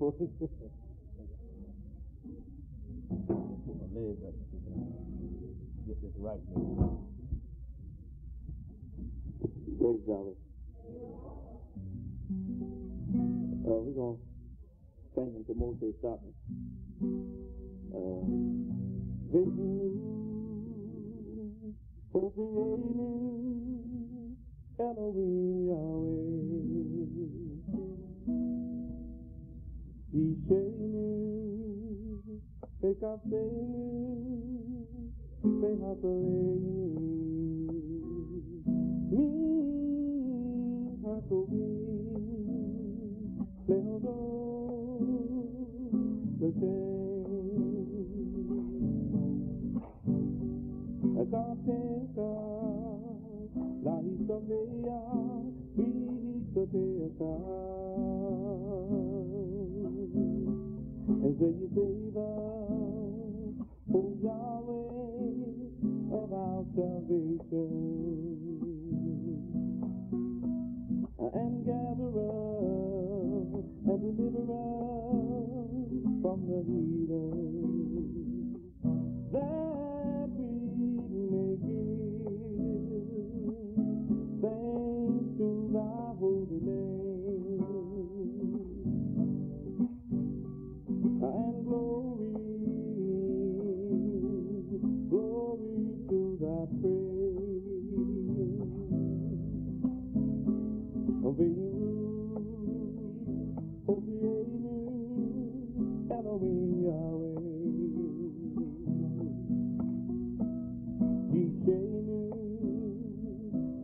my up get this right Jolly. Uh, we're going to sing until Moses stop me. Uh, Vision, Opening, Elohim Yahweh. Ishenu, Pekasenu, Pehasalenu, Mi Hakovi, Lehodo, Lashem, Akapeka, La Hisameya, Mi Hisameya, and say you favor, oh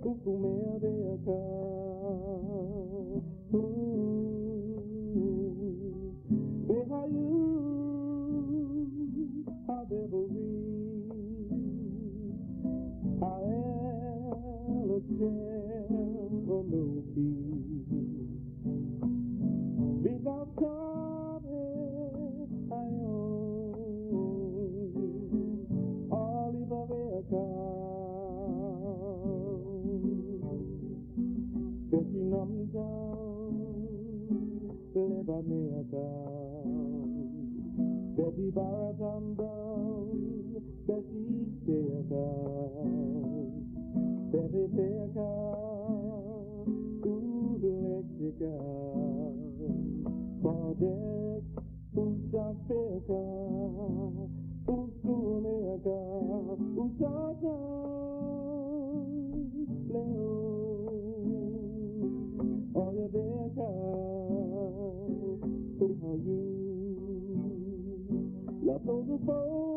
Eloheinu, Yehovah, Echad. Rehazabe, Yehovah, Eloheinu, Sekolavaka, Ukonafika, Ukumeadeka, Behayu, Adebori, Aelachem, Onuki, Vidakame, Lebaneaka, Betty Baratamba, Betty Teaka, Betty Teaka, Udlexica, Project, Ushapeka, Usumeaka, Ushaka, people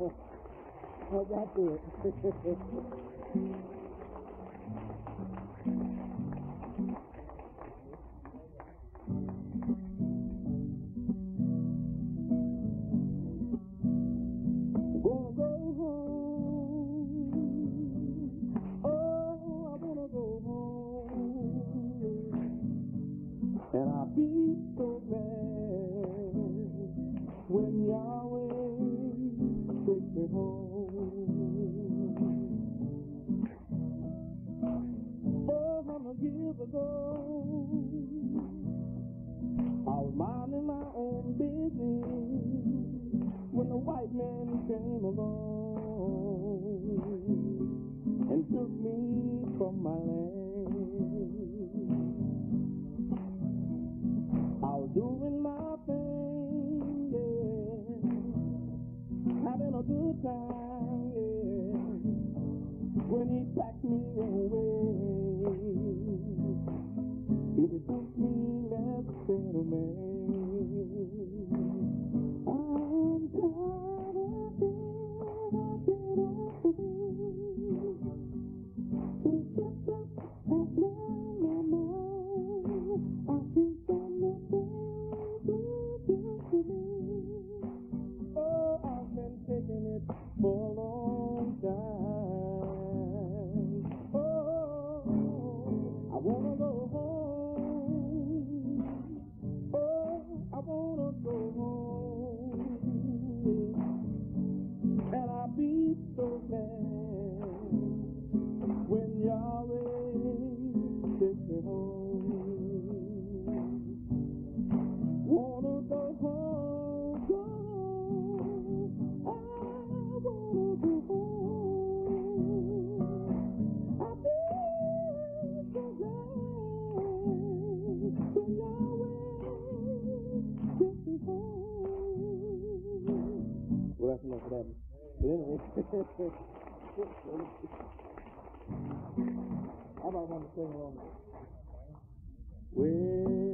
Exactly. How'd that do it? I don't want to sing along. Well,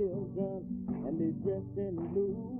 children and they dressed in blue.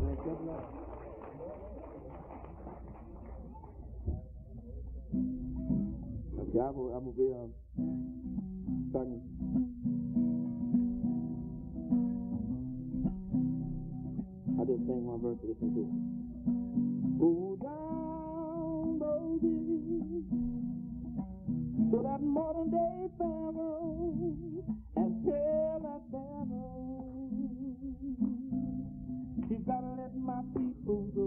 I'm gonna, be um. I just sang one verse to this one too. Go down, Moses, to that modern day Pharaoh, and tell that Pharaoh. my people go.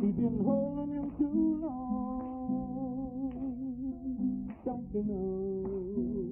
We've been holding them too long, don't you know?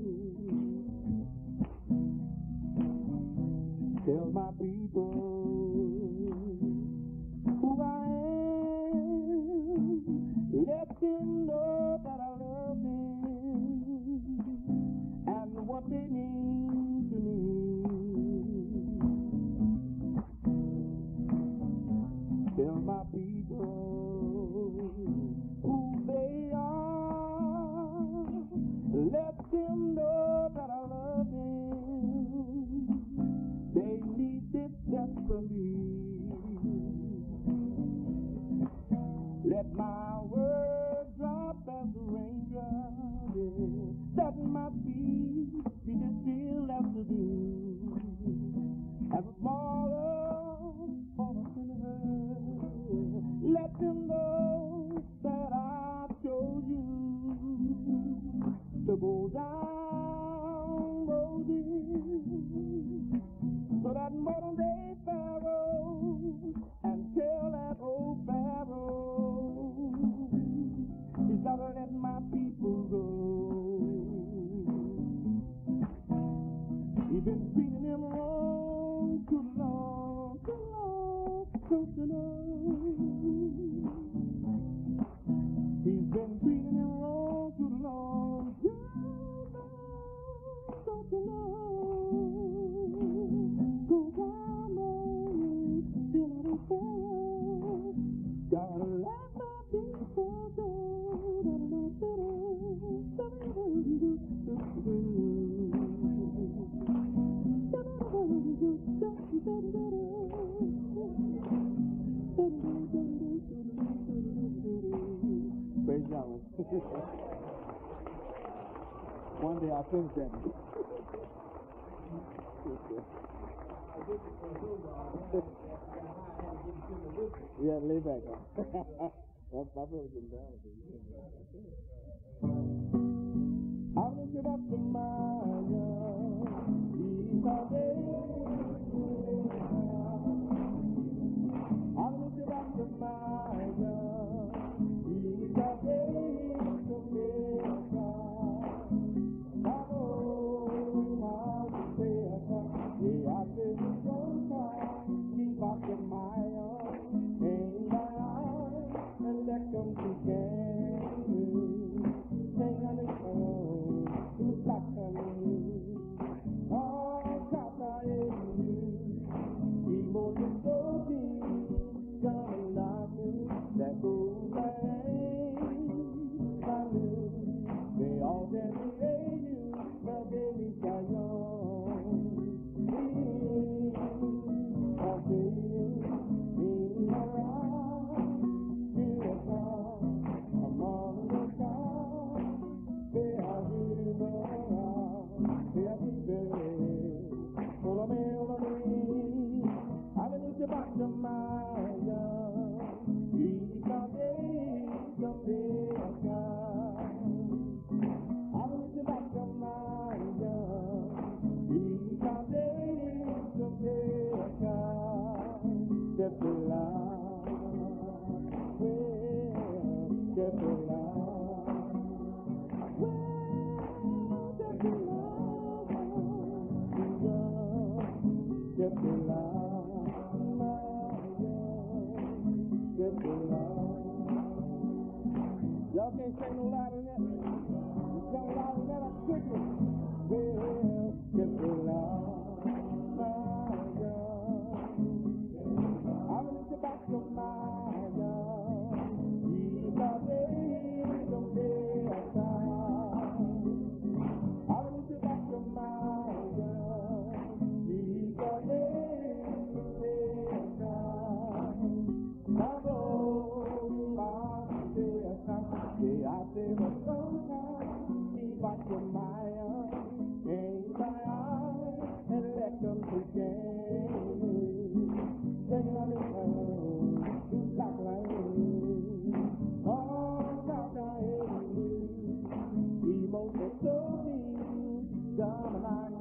dumb and I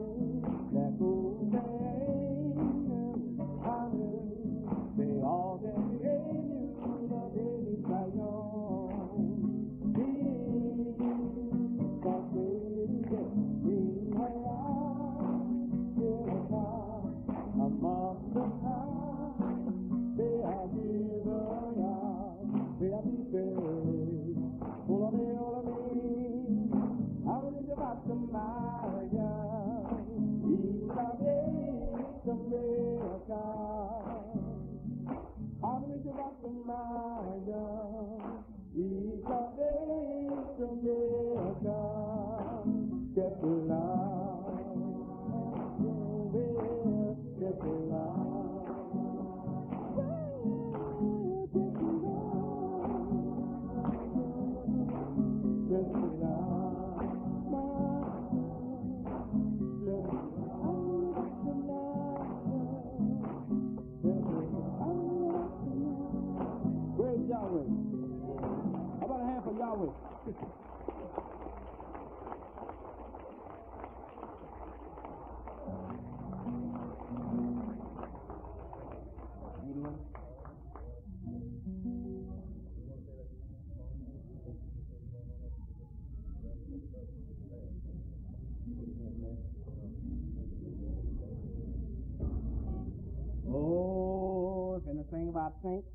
Oh, it's been a thing about saints,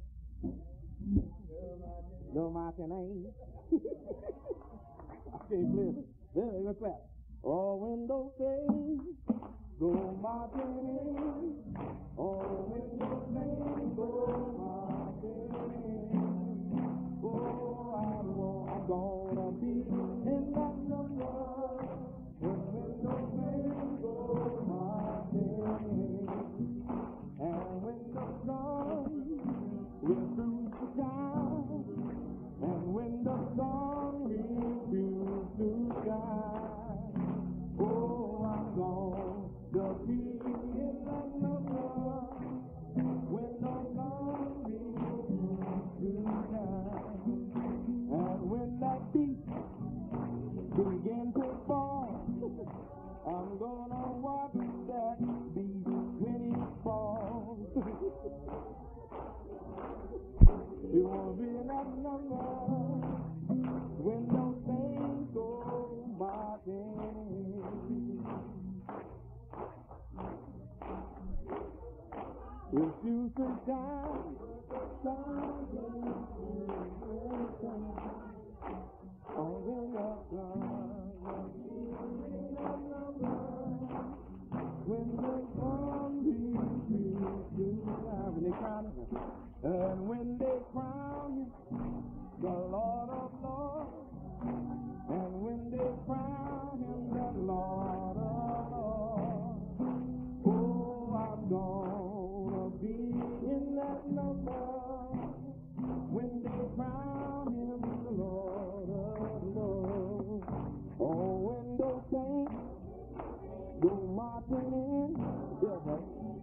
go marching in.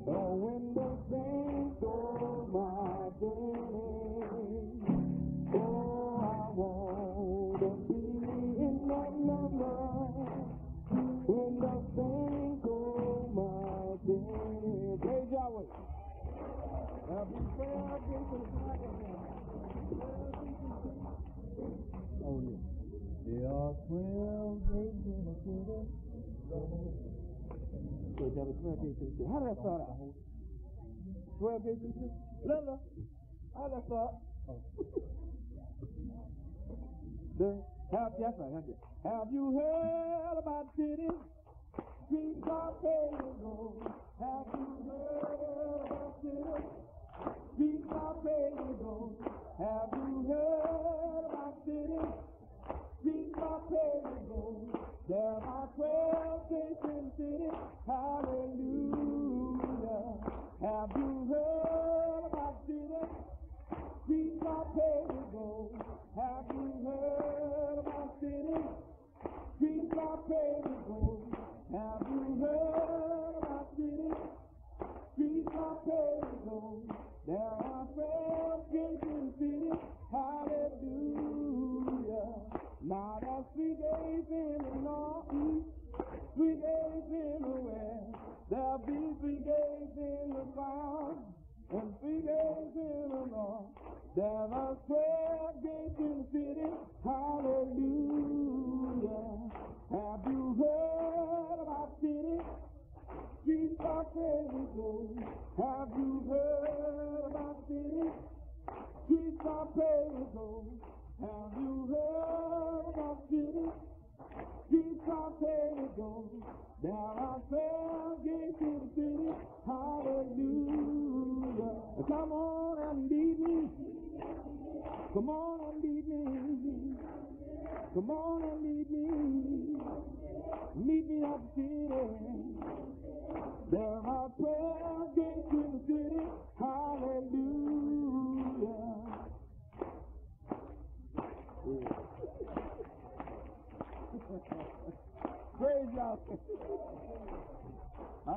Oh, when the saints go marching in. Oh, I want to be in that number. The saints go marching in. Praise Yahweh. Now be fair, get the flag again. Oh, yeah. There are twelve gates in the city. There were 12 gates in. How did that start out? 12 gates in the city? How did that start? Oh. The, have, that's right, that's it. Have you heard about cities? Streets are paved with gold. Have you heard about cities? Streets are paved with gold. Have you heard about cities? Streets my with. There are twelve gates in city. Hallelujah. Have you heard about? Streets are paved with. Have you heard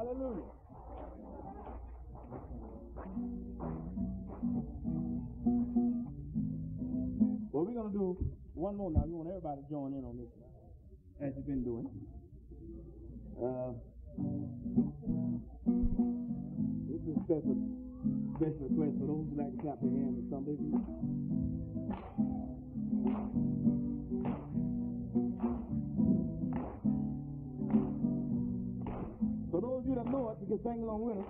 Hallelujah. Well, we're going to do one more now. We want everybody to join in on this, as you've been doing. Uh, this is a special, special request for those who like to clap their hands or something. Can sing along with us.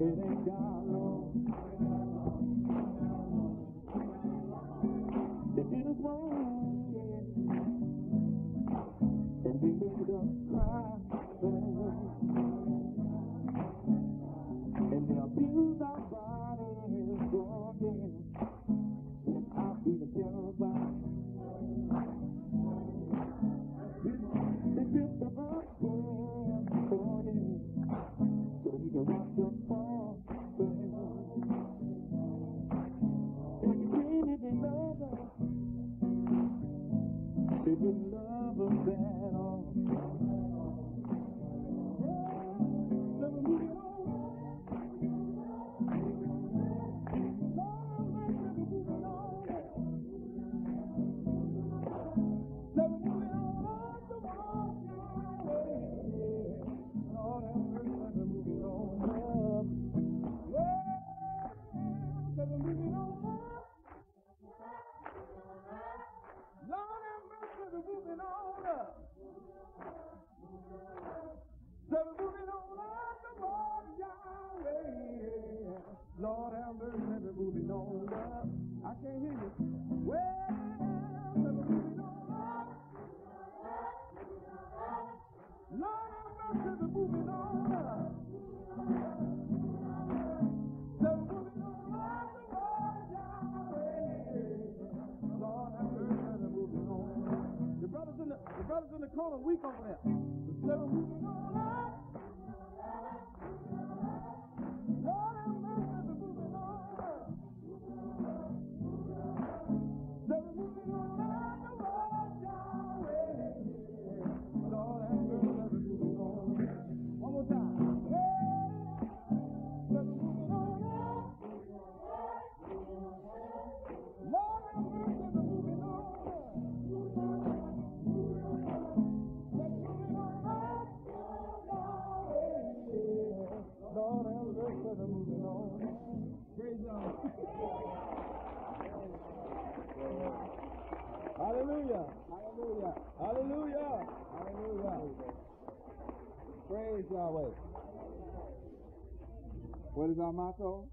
It ain't gone. It yeah. And we made us cry. on a week over there. Hallelujah. Hallelujah. Hallelujah. Hallelujah. Praise Yahweh. What is our motto?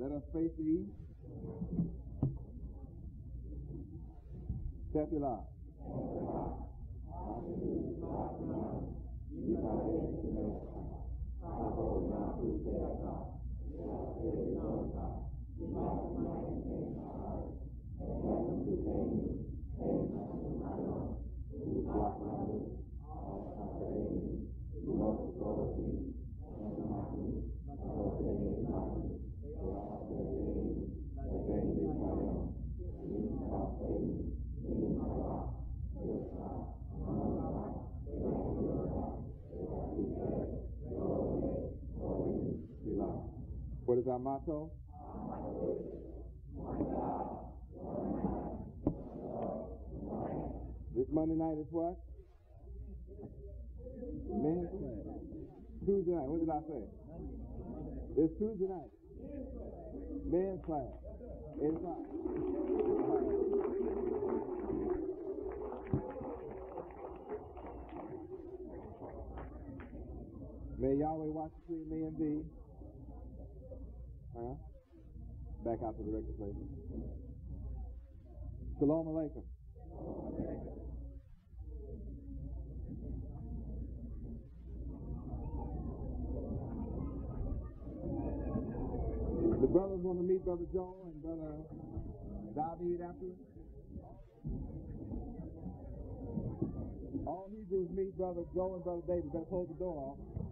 Let us face thee. Tepilah. Thank you. Thank you. Motto? This Monday night is what? Men's class. Tuesday night. What did I say? It's Tuesday night. Men's class. Eight o'clock. May Yahweh watch between me and thee. Huh? Back out to the record place. Shalom Aleichem. The brothers want to meet Brother Joe and Brother David afterwards. All Hebrews meet Brother Joe and Brother David. Better close the door off.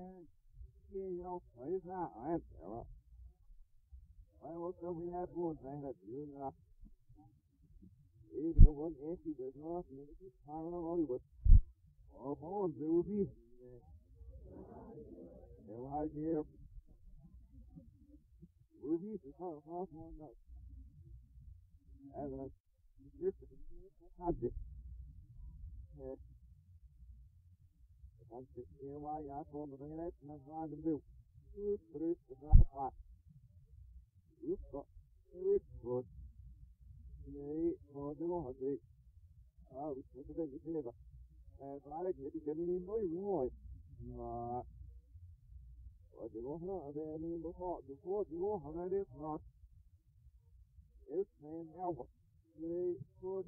Man? You know, it's not. I am Sarah. I looked over that one thing that you know. Even the one empty does not mean it's kind of Hollywood. All bones, they were beef. They're like here. We're beef, it's not a half one night. And is a object. Yeah. Als je Jeremiah uitkomt, dan heb je een vader nieuw. Goed, rust, raad, vaart. Goed, goed. Goed, goed. Nee, voor de morgen, nee. Oh, dat is een beetje lekker. En vaarlijk, ik ben niet mooi, mooi. Maar... Voor de morgen, dan ben je niet mooi. De voor de morgen, dan is het Is mijn helft. Nee, voor